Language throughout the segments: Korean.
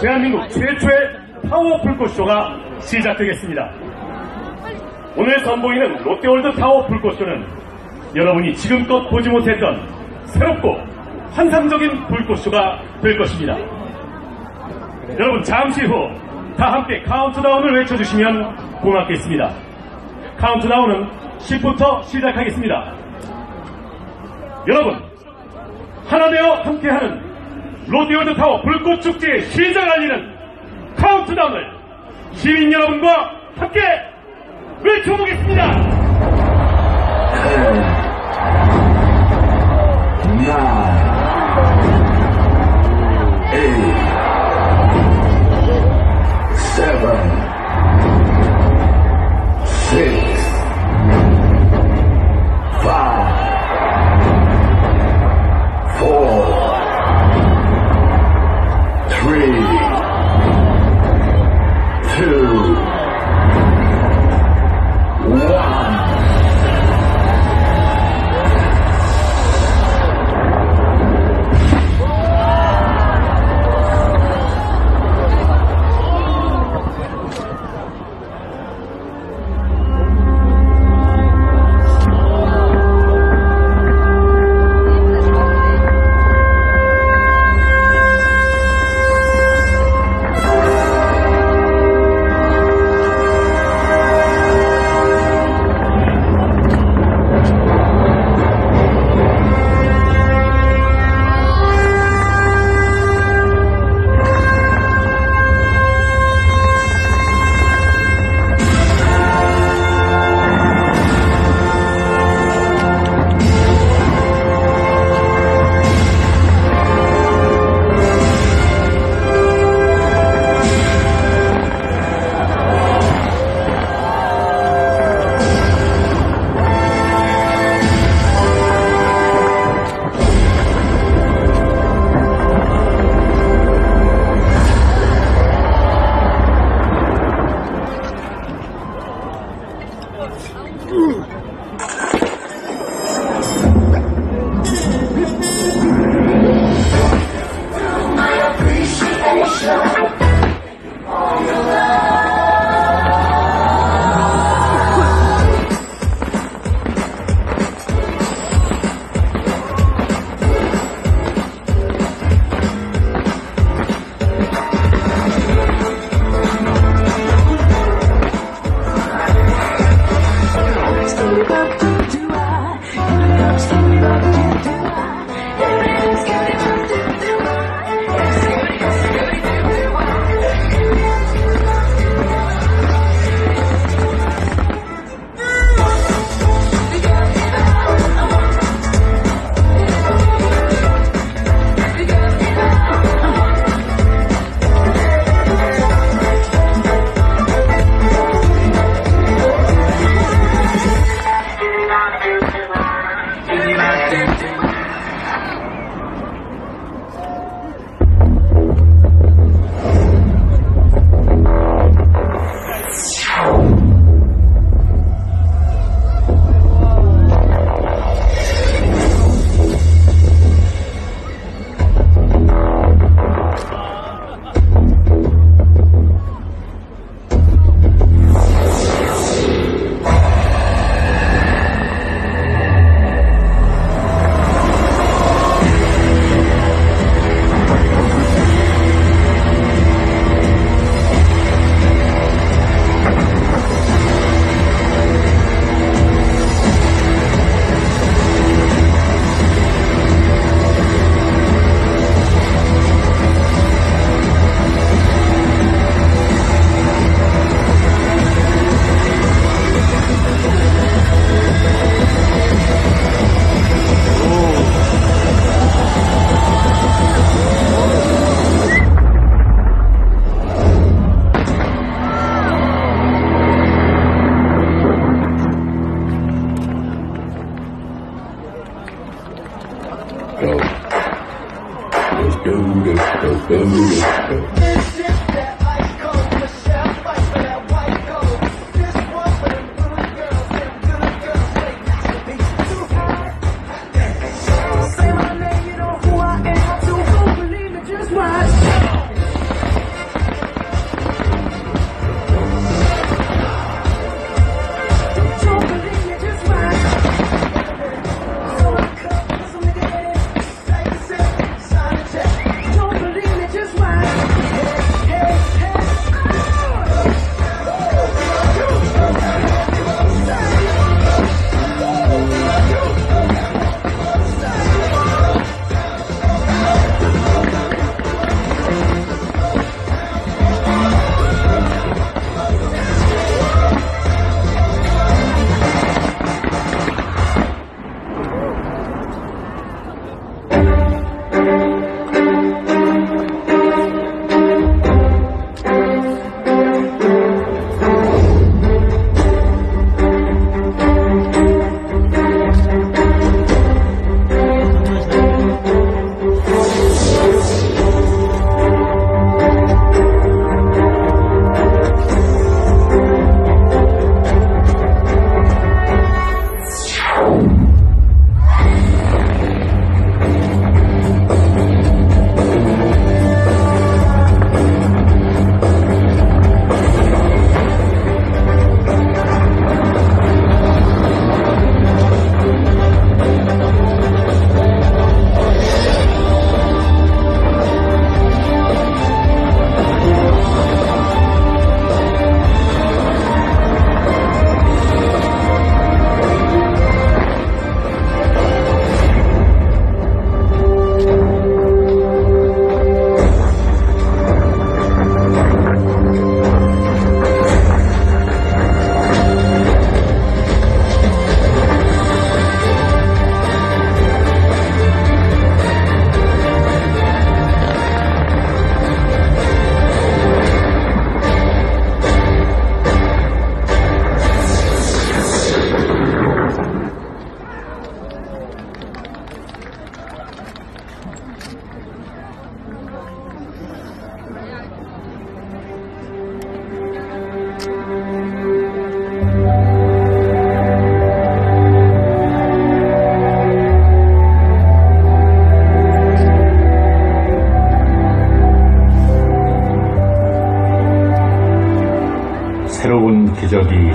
대한민국 최초의 타워 불꽃쇼가 시작되겠습니다. 오늘 선보이는 롯데월드 타워 불꽃쇼는 여러분이 지금껏 보지 못했던 새롭고 환상적인 불꽃쇼가 될 것입니다. 여러분 잠시 후 다 함께 카운트다운을 외쳐주시면 고맙겠습니다. 카운트다운은 10부터 시작하겠습니다. 여러분 하나 되어 함께하는 롯데월드 타워 불꽃 축제의 시작 알리는 카운트다운을 시민 여러분과 함께 외쳐보겠습니다. nine,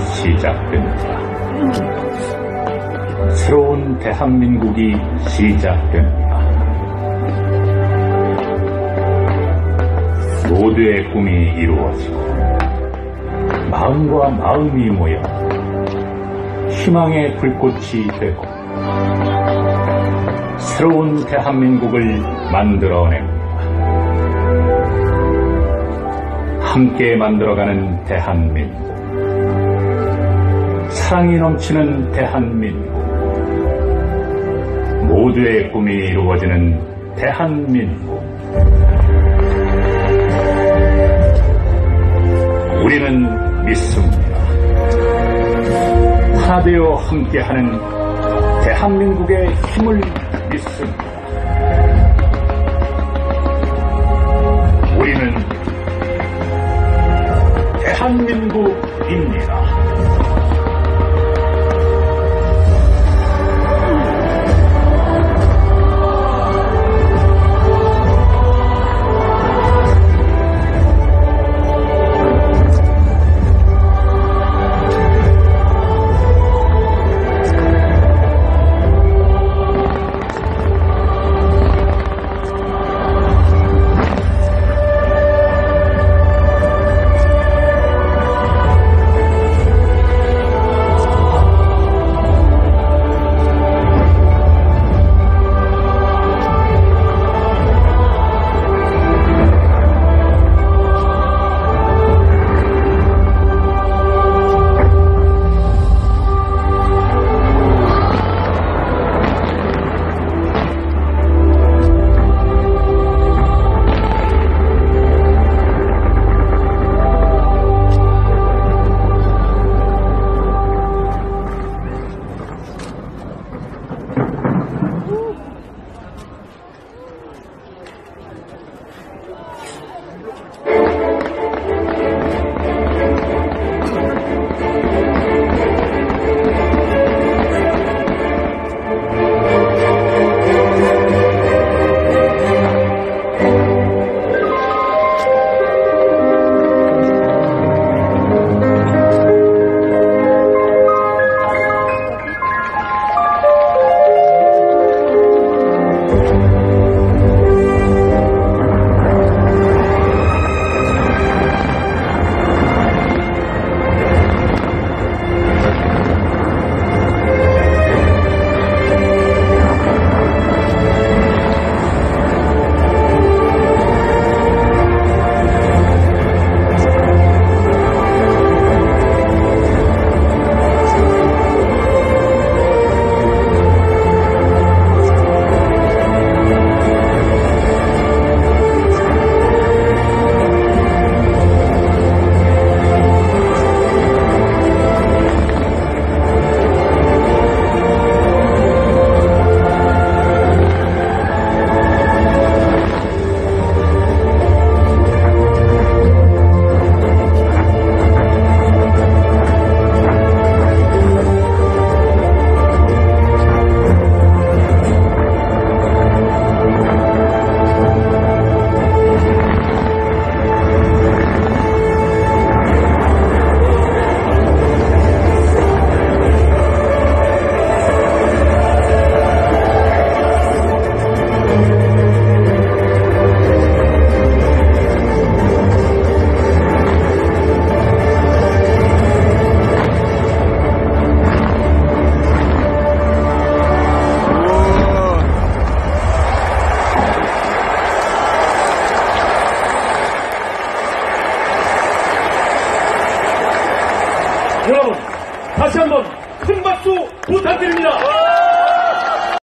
시작됩니다. 새로운 대한민국이 시작됩니다. 모두의 꿈이 이루어지고 마음과 마음이 모여 희망의 불꽃이 되고 새로운 대한민국을 만들어냅니다. 함께 만들어가는 대한민국. 사랑이 넘치는 대한민국. 모두의 꿈이 이루어지는 대한민국. 우리는 믿습니다. 하나 되어 함께하는 대한민국의 힘을 믿습니다. 우리는 대한민국입니다.